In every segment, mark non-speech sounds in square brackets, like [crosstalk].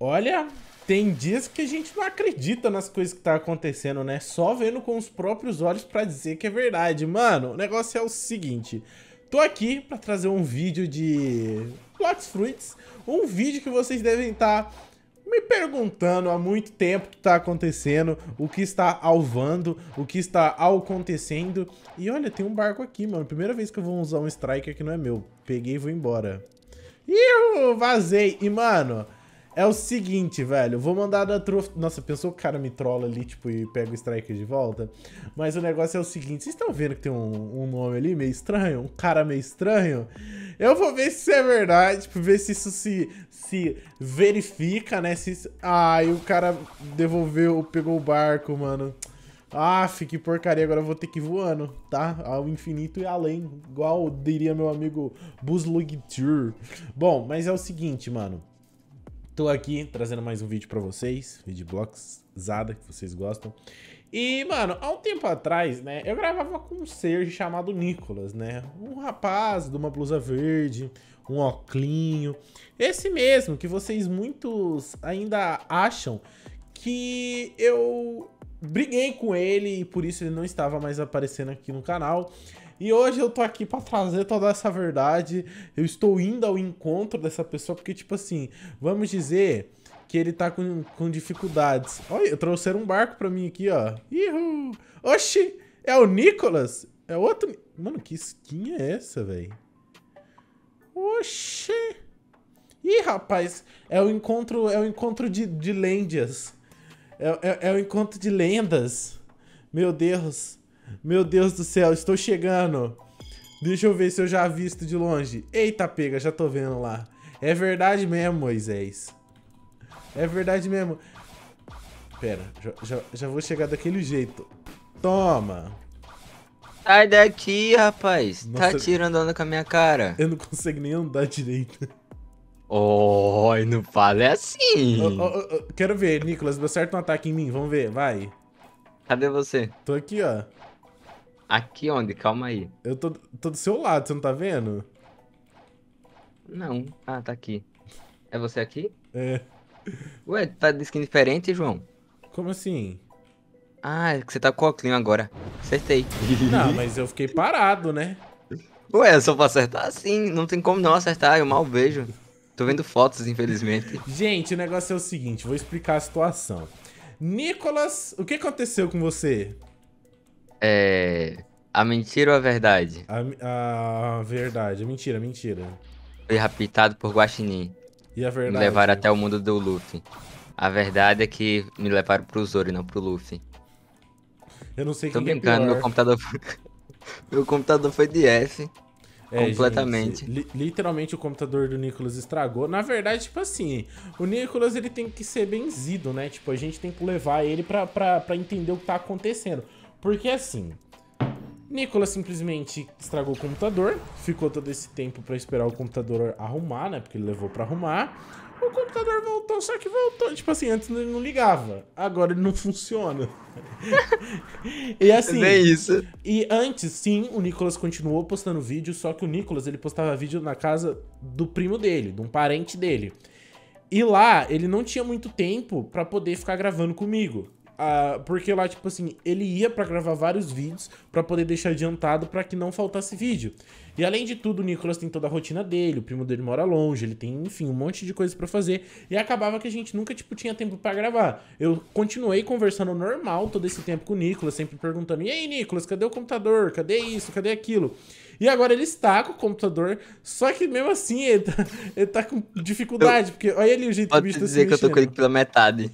Olha, tem dias que a gente não acredita nas coisas que tá acontecendo, né? Só vendo com os próprios olhos pra dizer que é verdade. Mano, o negócio é o seguinte. Tô aqui pra trazer um vídeo de Blox Fruits. Um vídeo que vocês devem estar... Tá me perguntando há muito tempo o que está acontecendo, o que está alvando, o que está acontecendo. E olha, tem um barco aqui, mano. Primeira vez que eu vou usar um striker que não é meu. Peguei e vou embora. Ih, vazei. E, mano, é o seguinte, velho, vou mandar da trof... Nossa, pensou que o cara me trola ali, tipo, e pega o striker de volta? Mas o negócio é o seguinte, vocês estão vendo que tem um, um, nome ali meio estranho? Um cara meio estranho? Eu vou ver se isso é verdade, tipo, ver se isso se, se verifica, né? Se... Ah, e o cara devolveu, pegou o barco, mano. Aff, que porcaria, agora eu vou ter que ir voando, tá? Ao infinito e além, igual diria meu amigo Buzz Lightyear. Bom, mas é o seguinte, mano. Tô aqui trazendo mais um vídeo pra vocês, vídeo Zada, que vocês gostam. E, mano, há um tempo atrás, né, eu gravava com um ser chamado Nicolas, né? Um rapaz de uma blusa verde, um oclinho. Esse mesmo, que vocês muitos ainda acham que eu briguei com ele e por isso ele não estava mais aparecendo aqui no canal. E hoje eu tô aqui para trazer toda essa verdade. Eu estou indo ao encontro dessa pessoa, porque, tipo assim, vamos dizer que ele tá com, com dificuldades. Olha, trouxeram um barco pra mim aqui, ó. Ihu! Oxi! É o Nicolas? É outro... Mano, que skin é essa, velho? Oxi! Ih, rapaz, é o encontro, é o encontro de, de lendas. É, é, é o encontro de lendas. Meu Deus. Meu Deus do céu, estou chegando. Deixa eu ver se eu já visto de longe. Eita, pega, já tô vendo lá. É verdade mesmo, Moisés. É verdade mesmo. Pera, já, já, já vou chegar daquele jeito. Toma. Sai daqui, rapaz. Tá Nossa, tá tirando onda com a minha cara. Eu não consigo nem andar direito. Oi, não fala assim. Oh, oh, oh, quero ver, Nicolas, deu certo um ataque em mim. Vamos ver, vai. Cadê você? Tô aqui, ó. Aqui onde? Calma aí. Eu tô, tô do seu lado, você não tá vendo? Não. Ah, tá aqui. É você aqui? É. Ué, tá de skin diferente, João? Como assim? Ah, é que você tá com o óculos agora. Acertei. [laughs] Não, mas eu fiquei parado, né? Ué, eu só pra acertar assim. Não tem como não acertar, eu mal vejo. Tô vendo fotos, infelizmente. Gente, o negócio é o seguinte, vou explicar a situação. Nicolas, o que aconteceu com você? É. A mentira ou a verdade? A, a verdade, a mentira, a mentira. Fui raptado por Guaxinim. E a verdade? Me levaram até o mundo do Luffy. A verdade é que me levaram pro Zoro e não pro Luffy. Eu não sei Tô quem é brincando, é meu computador foi... [laughs] meu computador foi de F. É, completamente. Gente, li literalmente o computador do Nicolas estragou. Na verdade, tipo assim, o Nicolas ele tem que ser benzido, né? Tipo, a gente tem que levar ele pra, pra, pra entender o que tá acontecendo. Porque assim, Nicolas simplesmente estragou o computador, ficou todo esse tempo para esperar o computador arrumar, né? Porque ele levou para arrumar. O computador voltou, só que voltou. Tipo assim, antes ele não ligava. Agora ele não funciona. [laughs] e assim. É isso. E antes, sim, o Nicolas continuou postando vídeo, só que o Nicolas ele postava vídeo na casa do primo dele, de um parente dele. E lá ele não tinha muito tempo para poder ficar gravando comigo. Uh, porque lá, tipo assim, ele ia para gravar vários vídeos para poder deixar adiantado para que não faltasse vídeo. E além de tudo, o Nicolas tem toda a rotina dele, o primo dele mora longe, ele tem, enfim, um monte de coisas para fazer. E acabava que a gente nunca, tipo, tinha tempo para gravar. Eu continuei conversando normal todo esse tempo com o Nicolas, sempre perguntando: e aí, Nicolas, cadê o computador? Cadê isso? Cadê aquilo? E agora ele está com o computador, só que mesmo assim ele tá, ele tá com dificuldade, porque olha ali o jeito que o bicho tá dizer que eu tô com ele pela metade.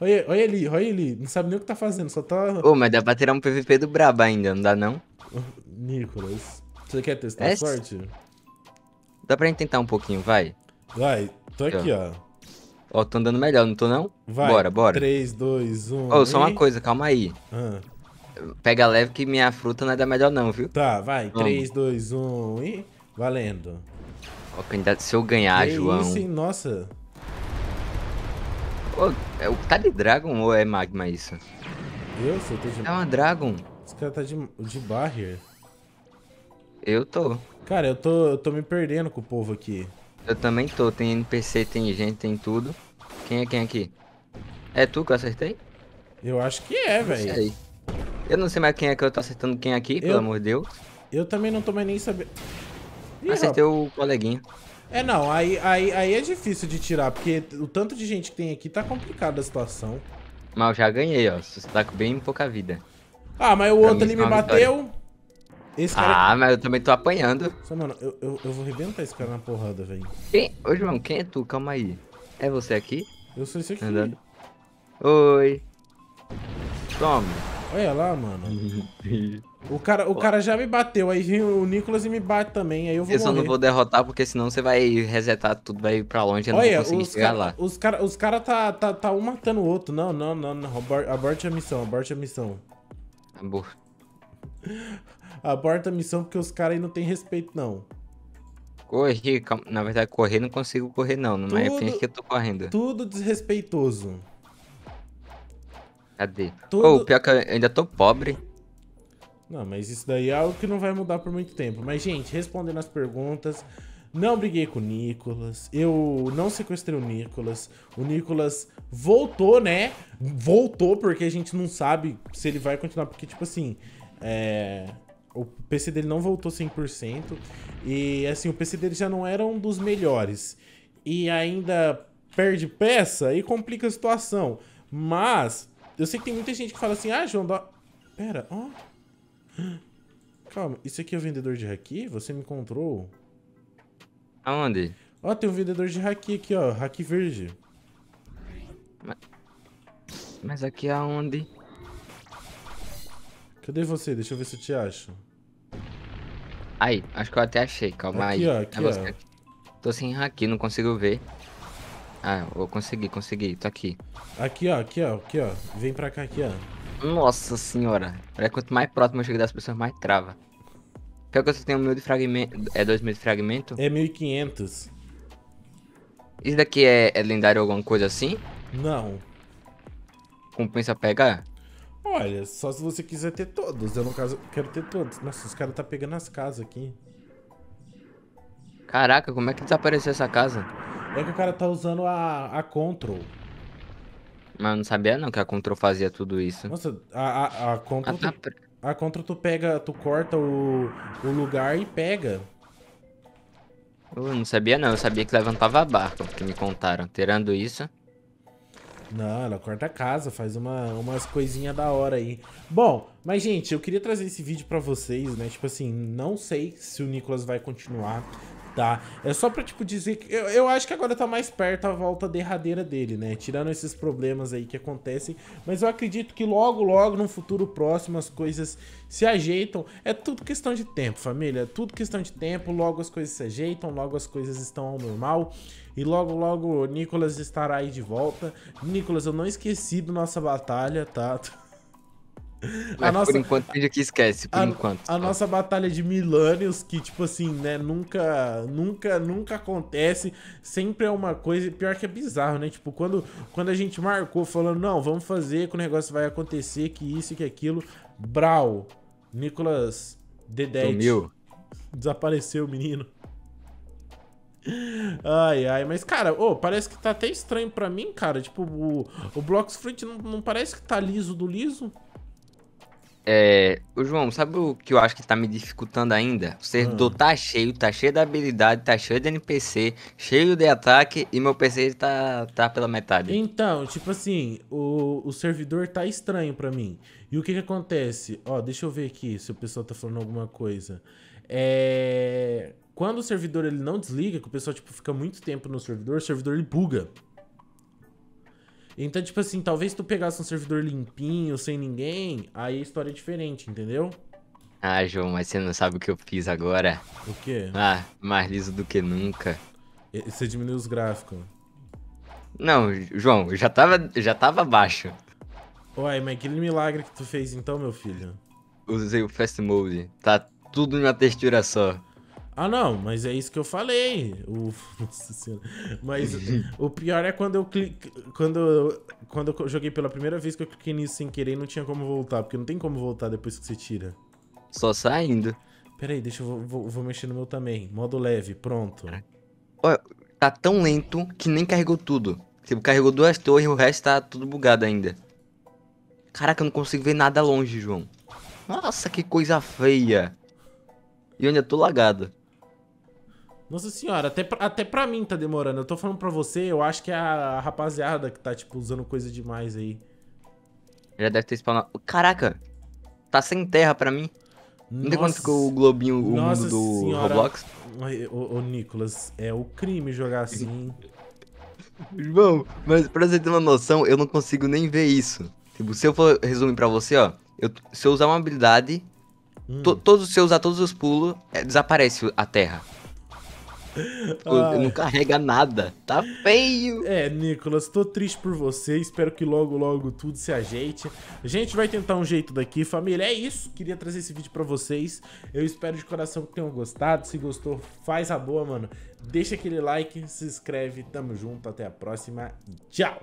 Olha, olha ali, olha ali. Não sabe nem o que tá fazendo, só tá. Ô, mas dá pra tirar um PVP do brabo ainda, não dá não? Nicolas, você quer testar é... a sorte? Dá pra gente tentar um pouquinho, vai. Vai, tô aqui, ó. Ó, tô andando melhor, não tô não? Vai. Bora, bora. 3, 2, 1. Ô, e... só uma coisa, calma aí. Ah. Pega leve que minha fruta não é da melhor não, viu? Tá, vai. Vamos. 3, 2, 1 e. Valendo. Ó, candidato, se eu ganhar, que João. Isso, hein? Nossa. Ô, é o tá de Dragon ou é Magma isso? Eu? Você tá de... É uma Dragon. Esse cara tá de, de Barrier. Eu tô. Cara, eu tô, eu tô me perdendo com o povo aqui. Eu também tô. Tem NPC, tem gente, tem tudo. Quem é quem aqui? É tu que eu acertei? Eu acho que é, velho. sei. Eu não sei mais quem é que eu tô acertando quem aqui, pelo Eu- amor de Deus. Eu também não tô mais nem sabendo. Ih, Acertei o coleguinha. É, não, aí, aí, aí é difícil de tirar, porque o tanto de gente que tem aqui tá complicada a situação. Mas eu já ganhei, ó. Você tá com bem pouca vida. Ah, mas o Pra outro ali me foi uma bateu. Esse cara. Ah, mas eu também tô apanhando. Só, mano, eu, eu, eu vou arrebentar esse cara na porrada, velho. Quem... Ô, João, quem é tu? Calma aí. É você aqui? Eu sou esse aqui. Andando. Oi. Toma. Olha lá, mano. [laughs] O cara, o cara já me bateu, aí vem o Nicolas e me bate também, aí eu vou Eu só morrer. não vou derrotar porque senão você vai resetar tudo, vai ir pra longe e eu não Olha, vou conseguir os chegar cara, lá. os cara, os cara tá, tá, tá um matando o outro. Não, não, não, não. Abor- Aborte a missão, aborte a missão. Amor. Aborta a missão porque os caras aí não tem respeito, não. Calma. na verdade, correr não consigo correr não, não é Tudo- frente que eu tô correndo. Tudo desrespeitoso. Cadê? Tudo- Ô, pior que eu ainda tô pobre. Não, mas isso daí é algo que não vai mudar por muito tempo. Mas, gente, respondendo as perguntas, não briguei com o Nicolas, eu não sequestrei o Nicolas, o Nicolas voltou, né? Voltou porque a gente não sabe se ele vai continuar, porque, tipo assim, é... o PC dele não voltou 100%, e, assim, o PC dele já não era um dos melhores, e ainda perde peça e complica a situação. Mas, eu sei que tem muita gente que fala assim, ah, João, dá... Pera, ó... Calma, isso aqui é o vendedor de haki? Você me encontrou? Aonde? Ó, tem um vendedor de haki aqui, ó. Haki verde. Mas aqui é aonde? Cadê você? Deixa eu ver se eu te acho. Aí, acho que eu até achei, calma Aqui, aí. ó, aqui, é você ó. aqui. Tô sem aqui, não consigo ver. Ah, eu consegui, consegui, tô aqui. Aqui, ó, aqui, ó, aqui, ó. Vem pra cá, aqui, ó. Nossa senhora. Olha, quanto mais próximo eu chego das pessoas, mais trava. Pior que você tem um mil de fragmento. É dois mil de fragmento? É 1500. Isso daqui é, é lendário ou alguma coisa assim? Não. Compensa pegar? Olha, só se você quiser ter todos. Eu, no caso, quero ter todos. Nossa, os caras tá pegando as casas aqui. Caraca, como é que desapareceu essa casa? É que o cara tá usando a, a Control. Mas eu não sabia não que a Control fazia tudo isso. Nossa, a, a, a Ah, Control... tá. Tu, a Control tu pega... Tu corta o, o lugar e pega. Eu não sabia não, eu sabia que levantava barco, que me contaram. Tirando isso. Não, ela corta a casa, faz uma, umas coisinhas da hora aí. Bom, mas gente, eu queria trazer esse vídeo pra vocês, né? Tipo assim, não sei se o Nicolas vai continuar, tá? É só pra, tipo, dizer que... Eu, eu acho que agora tá mais perto a volta derradeira dele, né? Tirando esses problemas aí que acontecem. Mas eu acredito que logo, logo, num futuro próximo, as coisas se ajeitam. É tudo questão de tempo, família. É tudo questão de tempo. Logo as coisas se ajeitam, logo as coisas estão ao normal. E logo, logo, Nicolas estará aí de volta. Nicolas, eu não esqueci da nossa batalha, tá? [laughs] Mas nossa- por enquanto finge que esquece, por a, enquanto. a nossa batalha de Millennials, que, tipo assim, né, nunca, nunca, nunca acontece. Sempre é uma coisa, pior que é bizarro, né? Tipo, quando, quando a gente marcou falando, não, vamos fazer que o negócio vai acontecer, que isso e que aquilo. Brau, Nicolas Dedete. Sumiu. Desapareceu o menino. Ai, ai, mas cara, ô, parece que tá até estranho pra mim, cara. Tipo, o, o Blocks Fruit não, não parece que tá liso do liso. É. O João, sabe o que eu acho que tá me dificultando ainda? O servidor Ah. tá cheio, tá cheio de habilidade, tá cheio de NPC, cheio de ataque e meu PC tá, tá pela metade. Então, tipo assim, o, o servidor tá estranho pra mim. E o que que acontece? Ó, deixa eu ver aqui se o pessoal tá falando alguma coisa. É... Quando o servidor ele não desliga, que o pessoal tipo, fica muito tempo no servidor, o servidor ele buga. Então, tipo assim, talvez tu pegasse um servidor limpinho, sem ninguém, aí a história é diferente, entendeu? Ah, João, mas você não sabe o que eu fiz agora? O quê? Ah, mais liso do que nunca. E- Você diminuiu os gráficos. Não, João, já tava, já tava baixo. Uai, mas aquele milagre que tu fez então, meu filho? Usei o Fast Mode. Tá tudo em uma textura só. Ah, não, mas é isso que eu falei. O... [laughs] Nossa senhora. Mas o pior é quando eu clique. Quando, quando eu joguei pela primeira vez que eu cliquei nisso sem querer, não tinha como voltar. Porque não tem como voltar depois que você tira. Só saindo. Pera aí, deixa eu vou, vou- vou mexer no meu também. Modo leve, pronto. Olha, tá tão lento que nem carregou tudo. Tipo, carregou duas torres e o resto tá tudo bugado ainda. Caraca, eu não consigo ver nada longe, João. Nossa, que coisa feia. E eu ainda tô lagado. Nossa senhora, até pra, até pra mim tá demorando. Eu tô falando pra você, eu acho que é a rapaziada que tá, tipo, usando coisa demais aí. Já deve ter spawnado. Caraca, tá sem terra pra mim. Não tem quando ficou o globinho, o Nossa mundo do senhora. Roblox? Ô, ô, Nicolas, é o crime jogar assim. João, mas pra você ter uma noção, eu não consigo nem ver isso. Tipo, se eu for resumir pra você, ó. eu- se eu usar uma habilidade, Hum. to- todos, se eu usar todos os pulos, é, desaparece a terra. Ai. não carrega nada. Tá feio. É, Nicolas, tô triste por você. Espero que logo, logo tudo se ajeite. A gente vai tentar um jeito daqui, família. É isso. Queria trazer esse vídeo pra vocês. Eu espero de coração que tenham gostado. Se gostou, faz a boa, mano. Deixa aquele like, se inscreve. Tamo junto. Até a próxima e tchau.